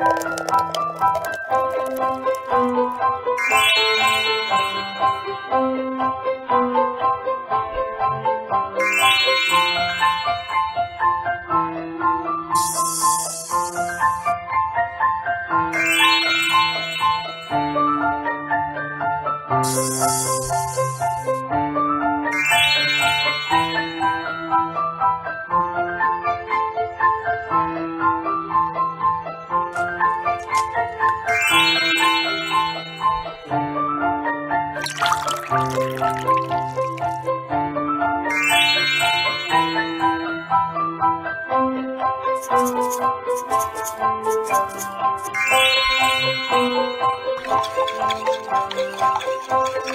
Thank you.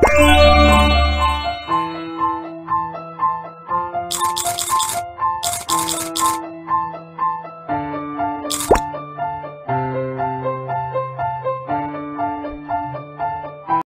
Bye.